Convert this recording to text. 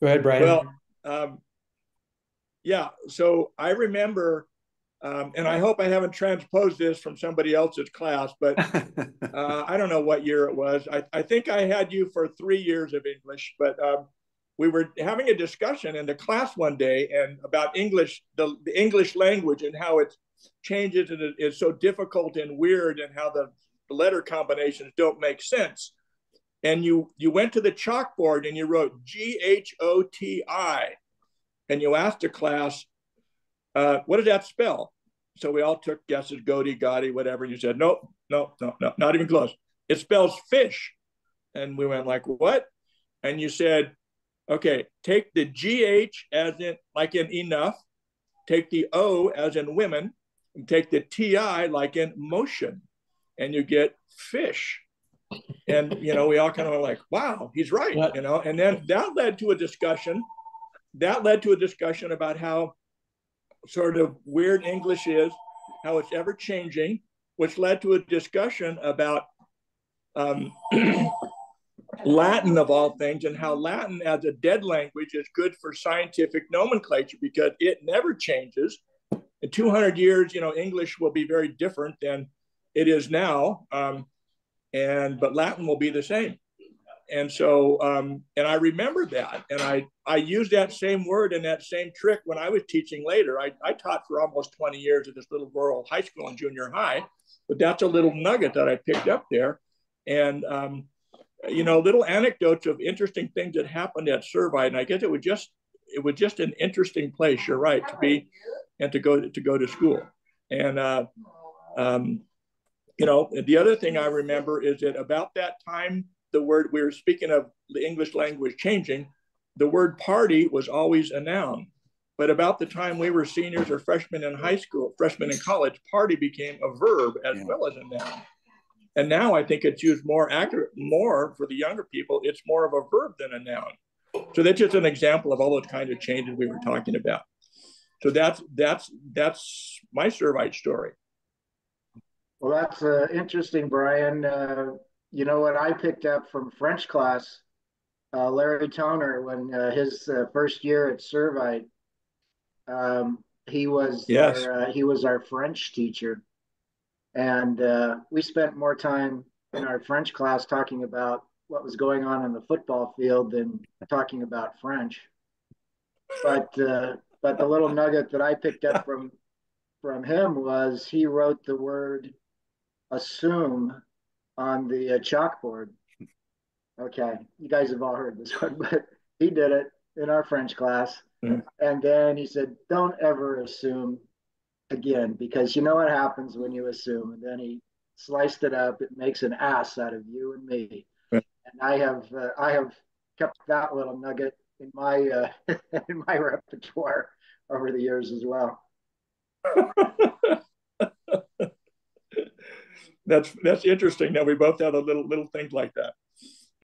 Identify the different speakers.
Speaker 1: Go ahead, Brian.
Speaker 2: Well, um, yeah. So I remember, um, and I hope I haven't transposed this from somebody else's class, but uh, I don't know what year it was. I, I, think I had you for three years of English, but um, we were having a discussion in the class one day and about English, the, the English language and how it changes and it is so difficult and weird and how the letter combinations don't make sense and you you went to the chalkboard and you wrote G H O T I, and you asked the class, uh, "What does that spell?" So we all took guesses, Goaty, Gotti, whatever. And you said, "Nope, no, no, no, not even close. It spells fish," and we went like, "What?" And you said, "Okay, take the G H as in like in enough, take the O as in women, and take the T I like in motion, and you get fish." And you know we all kind of were like wow he's right what? you know? And then that led to a discussion that led to a discussion about how sort of weird english is how it's ever changing which led to a discussion about um, latin of all things and how latin as a dead language is good for scientific nomenclature because it never changes. In 200 years you know english will be very different than it is now. Um, and but Latin will be the same. And so, um, and I remember that, and I I used that same word and that same trick when I was teaching later. I, I taught for almost 20 years at this little rural high school and junior high, but that's a little nugget that I picked up there, and um, you know, little anecdotes of interesting things that happened at Servite, and I guess it was just it was just an interesting place. You're right to be and to go to go to school, and uh, um, you know, the other thing I remember is that about that time, the word we were speaking of the English language changing, the word party was always a noun. But about the time we were seniors or freshmen in high school, freshmen in college, party became a verb as yeah. well as a noun. And now I think it's used more accurate, more for the younger people. It's more of a verb than a noun. So that's just an example of all those kind of changes we were talking about. So that's that's that's my Servite story.
Speaker 3: Well, that's uh, interesting, Brian. Uh, you know what I picked up from French class, uh, Larry Toner, when uh, his uh, first year at Servite, um, he was
Speaker 2: yes.
Speaker 3: our, uh, he was our French teacher, and we spent more time in our French class talking about what was going on in the football field than talking about French. But but the little nugget that I picked up from from him was he wrote the word assume on the uh, chalkboard. Okay, you guys have all heard this one, but he did it in our French class. Mm-hmm. And then he said, Don't ever assume again, because you know what happens when you assume. And then he sliced it up. It makes an ass out of you and me. And I have uh, I have kept that little nugget in my uh, in my repertoire over the years as well.
Speaker 2: that's that's interesting that we both had a little little things like that.